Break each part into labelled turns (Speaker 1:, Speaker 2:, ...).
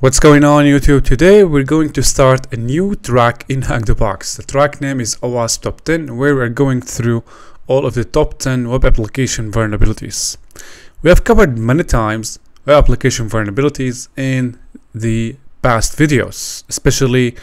Speaker 1: What's going on YouTube? Today we're going to start a new track in Hack the Box. The track name is OWASP Top 10 where we're going through all of the top 10 web application vulnerabilities. We have covered many times web application vulnerabilities in the past videos, especially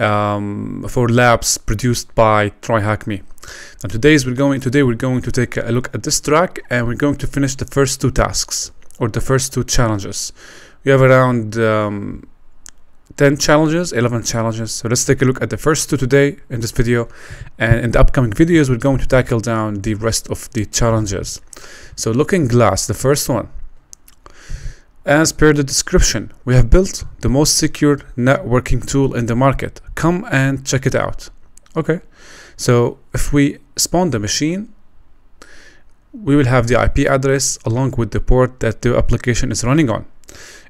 Speaker 1: um, for labs produced by TryHackMe. Now today's we're going today we're going to take a look at this track and we're going to finish the first two tasks or the first two challenges. We have around um, 10 challenges, 11 challenges. So let's take a look at the first two today in this video. And in the upcoming videos, we're going to tackle down the rest of the challenges. So looking glass, the first one. As per the description, we have built the most secure networking tool in the market. Come and check it out. Okay, so if we spawn the machine, we will have the IP address along with the port that the application is running on.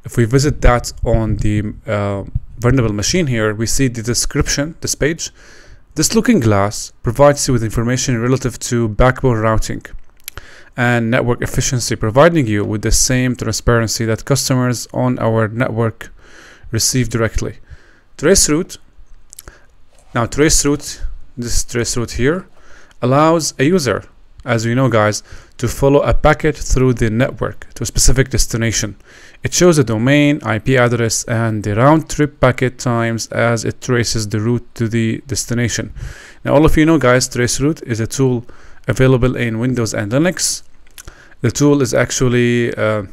Speaker 1: If we visit that on the uh, vulnerable machine here, we see the description, this page. This looking glass provides you with information relative to backbone routing and network efficiency, providing you with the same transparency that customers on our network receive directly. Traceroute, now traceroute, this traceroute here, allows a user, as we know guys, to follow a packet through the network to a specific destination. It shows the domain, IP address, and the round trip packet times as it traces the route to the destination. Now, all of you know, guys, Traceroute is a tool available in Windows and Linux. The tool is actually uh,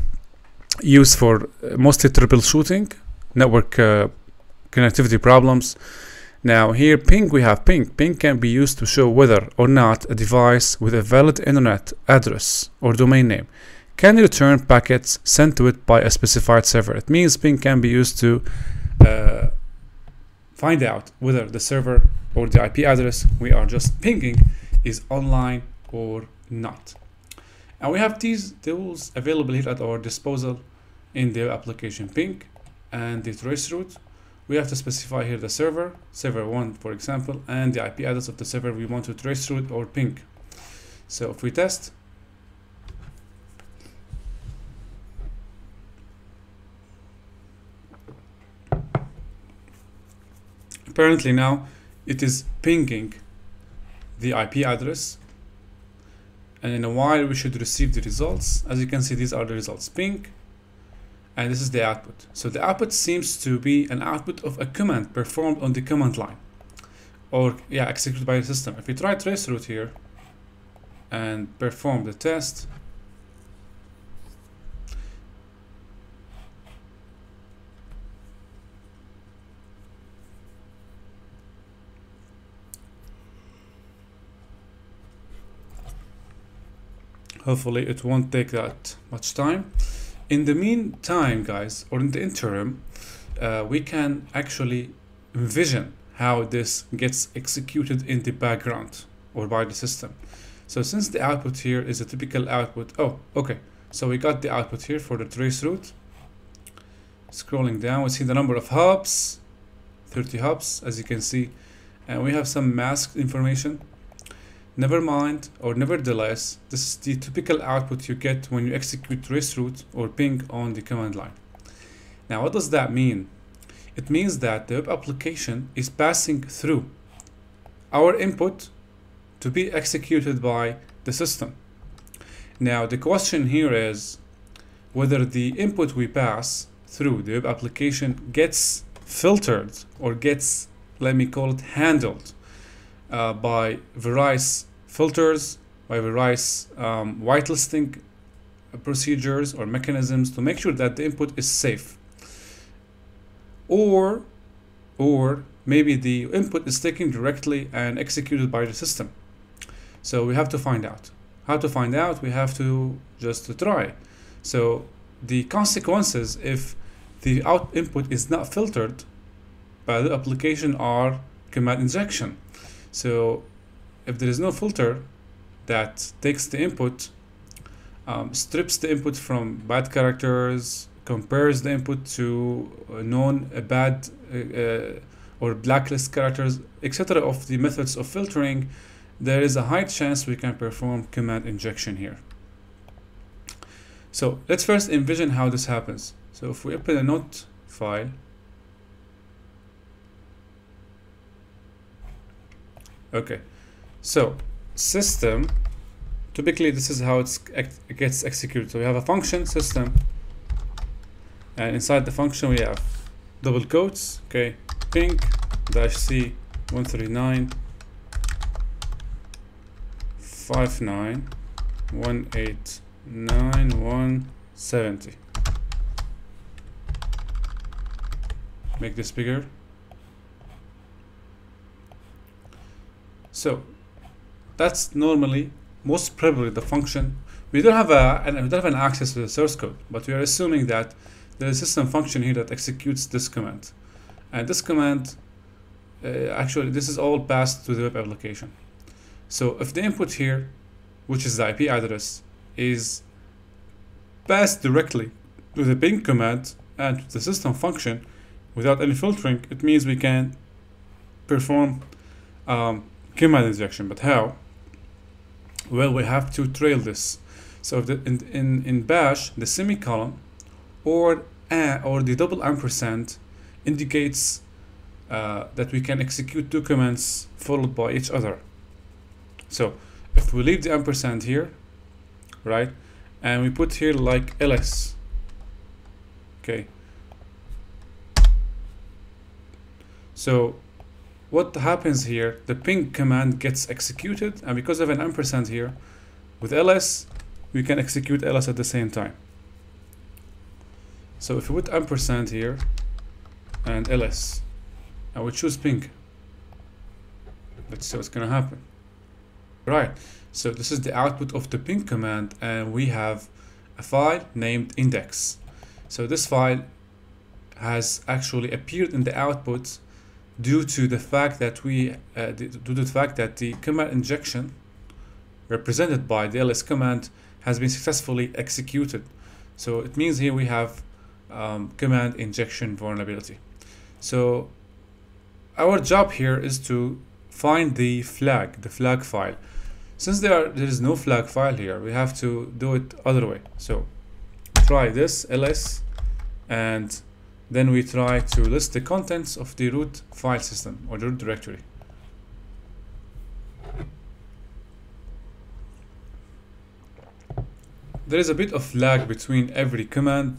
Speaker 1: used for mostly troubleshooting, network uh, connectivity problems. Now here ping we have ping. Ping can be used to show whether or not a device with a valid internet address or domain name can return packets sent to it by a specified server. It means ping can be used to uh, find out whether the server or the IP address we are just pinging is online or not. And we have these tools available here at our disposal in the application ping and the trace route. We have to specify here the server, server 1 for example, and the IP address of the server we want to trace route or ping. So if we test, apparently now it is pinging the IP address and in a while we should receive the results as you can see these are the results ping and this is the output. So the output seems to be an output of a command performed on the command line or yeah executed by the system. If we try traceroute here and perform the test hopefully it won't take that much time in the meantime guys or in the interim uh, we can actually envision how this gets executed in the background or by the system. So since the output here is a typical output oh okay. So we got the output here for the trace route scrolling down we see the number of hubs 30 hubs as you can see. And we have some masked information Never mind, or nevertheless, this is the typical output you get when you execute traceroute or ping on the command line. Now, what does that mean? It means that the web application is passing through our input to be executed by the system. Now, the question here is whether the input we pass through the web application gets filtered or gets, let me call it, handled uh, by various filters, by various um, whitelisting procedures or mechanisms to make sure that the input is safe. Or, or maybe the input is taken directly and executed by the system. So we have to find out. How to find out? We have to just to try. So the consequences if the out input is not filtered by the application are command injection. So if there is no filter that takes the input, um, strips the input from bad characters, compares the input to known uh, bad uh, uh, or blacklist characters, etc. of the methods of filtering, there is a high chance we can perform command injection here. So let's first envision how this happens. So if we open a node file okay. So system typically this is how it gets executed. So we have a function system and inside the function we have double quotes okay? Ping dash c 139 59 189 170 make this bigger so that's normally most probably the function. We don't have a and we don't have an access to the source code but we are assuming that there is a system function here that executes this command. And this command uh, actually this is all passed to the web application. So if the input here which is the IP address is passed directly to the ping command and to the system function without any filtering it means we can perform um, command injection but how? Well we have to trail this. So the, in, in, in bash the semicolon or a, or the double ampersand indicates uh, that we can execute two commands followed by each other. So if we leave the ampersand here right and we put here like ls okay. So what happens here the ping command gets executed and because of an ampersand here with ls we can execute ls at the same time. So if we put ampersand here and ls and we choose ping let's see what's gonna happen. Right so this is the output of the ping command and we have a file named index. So this file has actually appeared in the output due to the fact that we uh, due to the fact that the command injection represented by the ls command has been successfully executed. So it means here we have um, command injection vulnerability. So our job here is to find the flag the flag file. Since there are, there is no flag file here we have to do it other way. So try this ls and then we try to list the contents of the root file system or the root directory. There is a bit of lag between every command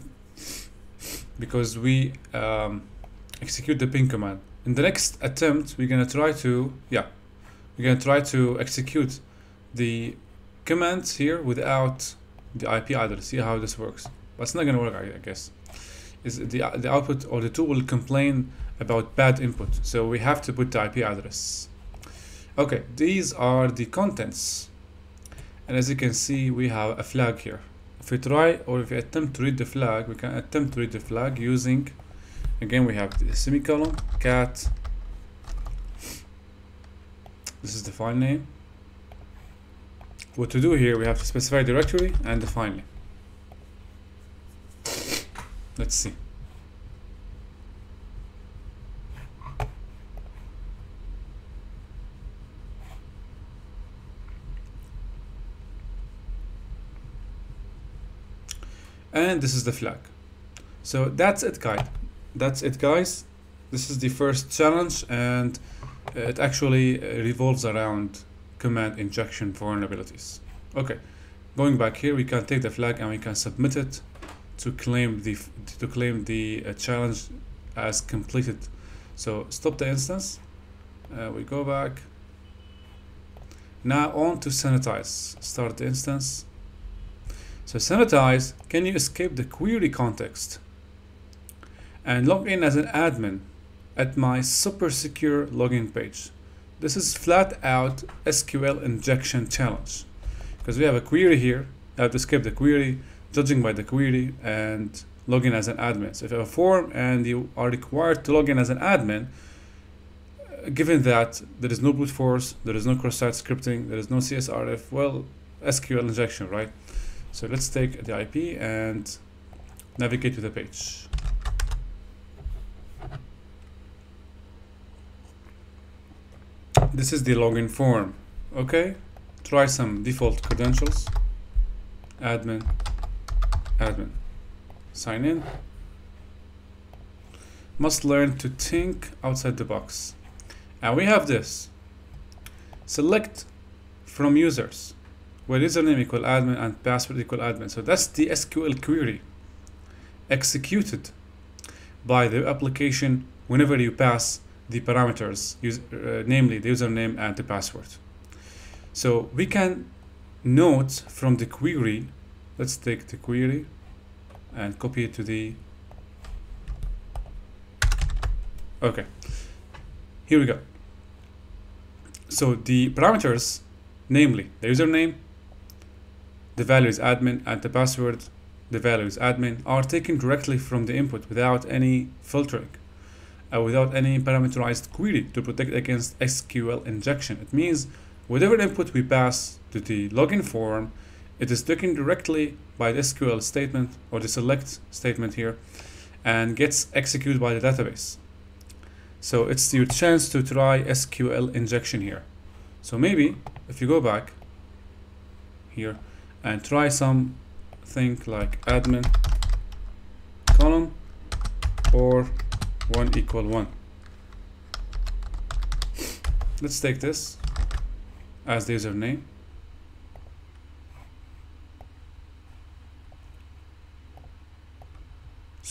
Speaker 1: because we um, execute the ping command. In the next attempt, we're gonna try to, yeah, we're gonna try to execute the commands here without the IP address. See how this works. But it's not gonna work, I guess is the, the output or the tool will complain about bad input. So we have to put the IP address. Okay, these are the contents. And as you can see, we have a flag here. If we try or if we attempt to read the flag, we can attempt to read the flag using, again, we have the semicolon, cat. This is the file name. What to do here, we have to specify directory and the file name. Let's see. And this is the flag. So that's it, guys. That's it, guys. This is the first challenge, and it actually uh, revolves around command injection vulnerabilities. Okay, going back here, we can take the flag and we can submit it to claim the to claim the uh, challenge as completed. So stop the instance. Uh, we go back. Now on to sanitize. Start the instance. So sanitize. Can you escape the query context? And log in as an admin at my super secure login page. This is flat out SQL injection challenge. Because we have a query here. I have to escape the query judging by the query and login as an admin. So if you have a form and you are required to log in as an admin, given that there is no brute force, there is no cross-site scripting, there is no CSRF, well, SQL injection, right? So let's take the IP and navigate to the page. This is the login form, okay? Try some default credentials, admin, admin. Sign in. must learn to think outside the box. And we have this. Select from users where username equal admin and password equal admin. So that's the SQL query executed by the application whenever you pass the parameters, uh, namely the username and the password. So we can note from the query, let's take the query and copy it to the, okay, here we go. So the parameters, namely the username, the value is admin and the password, the value is admin, are taken directly from the input without any filtering uh, without any parameterized query to protect against SQL injection. It means whatever input we pass to the login form, it is taken directly by the SQL statement or the select statement here and gets executed by the database. So it's your chance to try SQL injection here. So maybe if you go back here and try something like admin column or 1 equal 1 let's take this as the username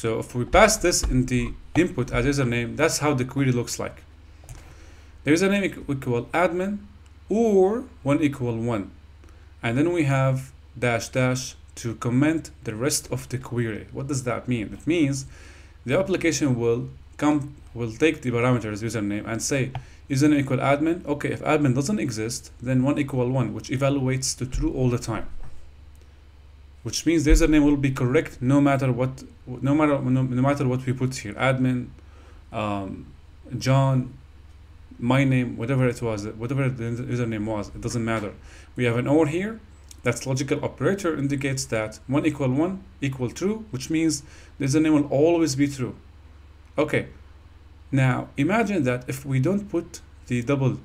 Speaker 1: so if we pass this in the input as username that's how the query looks like. The username equal admin or 1 equal 1 and then we have dash dash to comment the rest of the query. What does that mean? It means the application will come will take the parameters username and say username equal admin. Okay if admin doesn't exist then 1 equal 1 which evaluates to true all the time which means the username will be correct no matter what no matter no, no matter what we put here admin um, John my name whatever it was whatever the username was it doesn't matter we have an or here that's logical operator indicates that 1 equal 1 equal true which means the username will always be true Okay, now imagine that if we don't put the double,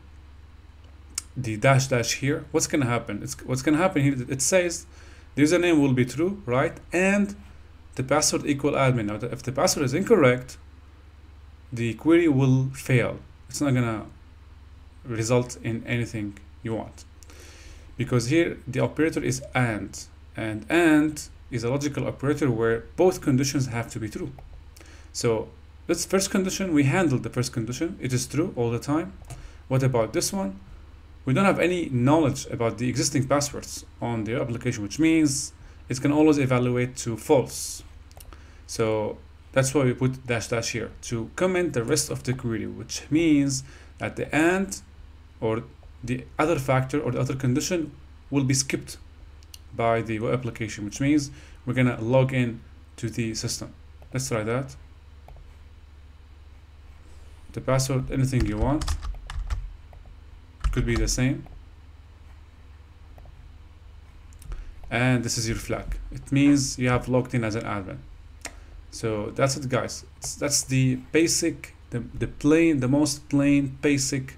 Speaker 1: the dash dash here, what's gonna happen? It's what's gonna happen here. It says the username will be true, right? And the password equal admin. Now, if the password is incorrect, the query will fail. It's not gonna result in anything you want because here the operator is and and and is a logical operator where both conditions have to be true so this first condition, we handled the first condition. It is true all the time. What about this one? We don't have any knowledge about the existing passwords on the application, which means it can always evaluate to false. So that's why we put dash dash here to comment the rest of the query, which means that the end or the other factor or the other condition will be skipped by the web application, which means we're gonna log in to the system. Let's try that the password anything you want could be the same. And this is your flag. It means you have logged in as an admin. So that's it guys. It's, that's the basic the, the plain the most plain basic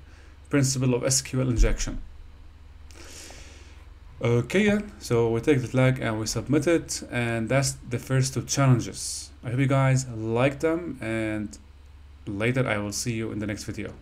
Speaker 1: principle of SQL injection. Okay yeah, so we take the flag and we submit it and that's the first two challenges. I hope you guys like them and later I will see you in the next video